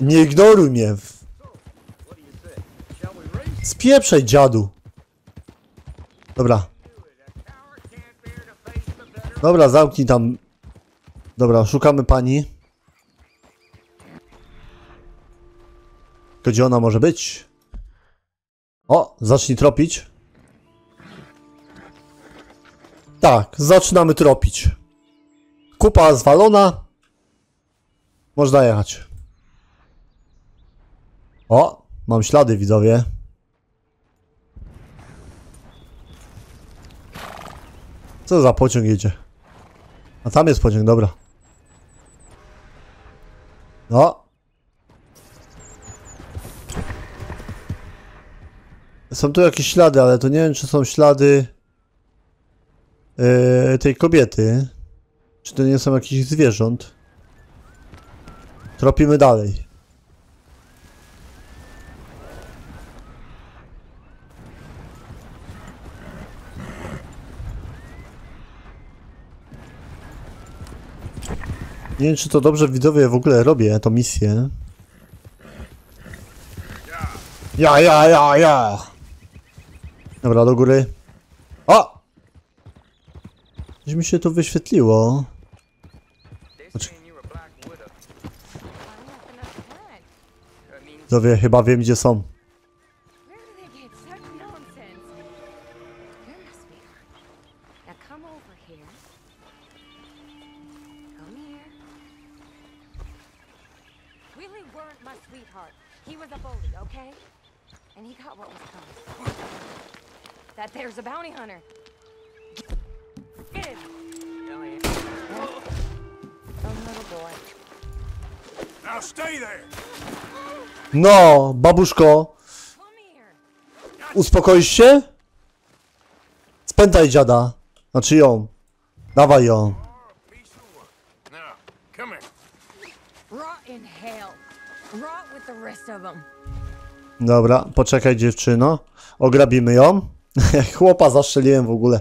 Nie ignoruj mnie. Spieprzaj, dziadu. Dobra. Dobra, zamknij tam. Dobra, szukamy pani. Gdzie ona może być? O, zacznij tropić. Tak, zaczynamy tropić. Kupa zwalona. Można jechać. O, mam ślady, widzowie. Co za pociąg jedzie? A tam jest pociąg, dobra. No. Są tu jakieś ślady, ale to nie wiem, czy są ślady yy, tej kobiety. Czy to nie są jakieś zwierząt. Tropimy dalej. Nie wiem, czy to dobrze widzowie w ogóle robię, tą misję. Ja, ja, ja, ja! Dobra, do góry. O! Coś mi się tu wyświetliło. Means Widzowie, chyba wiem, gdzie są. Weren't my sweetheart. He was a bully, okay? And he got what was coming. That there's a bounty hunter. Get him! Elliot. Some little boy. Now stay there. No, babuszko, Come here! uspokoisz się? Spętaj dziada. Znaczy ją. Dawaj ją. Dobra, poczekaj dziewczyno. Ograbimy ją. Chłopa zastrzeliłem w ogóle.